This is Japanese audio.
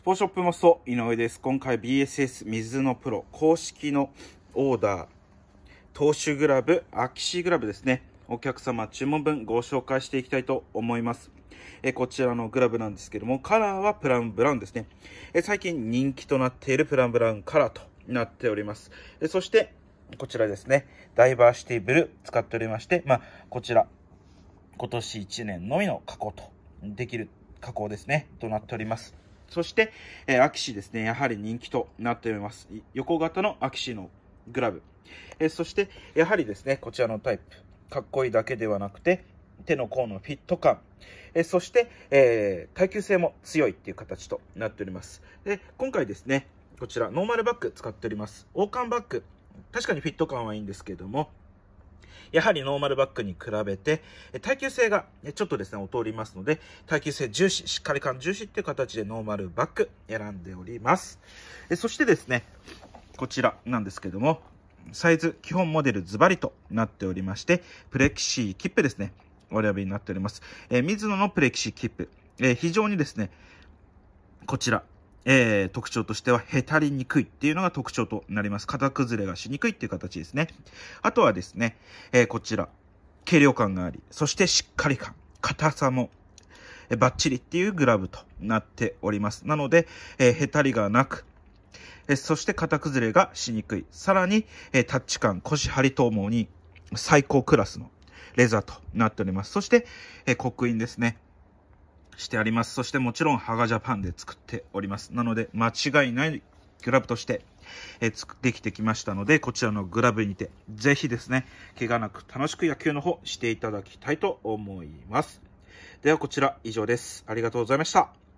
スポーショップモスト井上です。今回 BSS 水のプロ公式のオーダー、投手グラブ、アキシグラブですね。お客様注文分ご紹介していきたいと思います。えこちらのグラブなんですけども、カラーはプランブラウンですね。え最近人気となっているプランブラウンカラーとなっております。えそして、こちらですね、ダイバーシティブルー使っておりまして、まあ、こちら、今年1年のみの加工とできる加工ですね、となっております。そして、えー、アキシですね、やはり人気となっております。横型のアキシのグラブ。えーそして、やはりですね、こちらのタイプ。かっこいいだけではなくて、手の甲のフィット感。えそして、えー耐久性も強いっていう形となっております。で、今回ですね、こちら、ノーマルバッグ使っております。王冠バッグ。確かにフィット感はいいんですけども、やはりノーマルバッグに比べて、耐久性がちょっとですね、劣りますので、耐久性重視、しっかり感重視っていう形でノーマルバッグ選んでおります。そしてですね、こちらなんですけども、サイズ基本モデルズバリとなっておりまして、プレキシーキップですね、お選びになっております。えー、水野のプレキシーキップ、え非常にですね、こちら、えー特徴としては、へたりにくいっていうのが特徴となります。型崩れがしにくいっていう形ですね。あとはですね、えーこちら、軽量感があり、そしてしっかり感、硬さも、えーバッチリっていうグラブとなっております。なので、えーへたりがなく、えーそして型崩れがしにくい。さらに、えータッチ感、腰張りともに最高クラスのレザーとなっております。そして、えー刻印ですね。してあります。そしてもちろん、ハガジャパンで作っております。なので、間違いないグラブとして、えー作ってきてきましたので、こちらのグラブにて、ぜひですね、怪我なく楽しく野球の方していただきたいと思います。ではこちら以上です。ありがとうございました。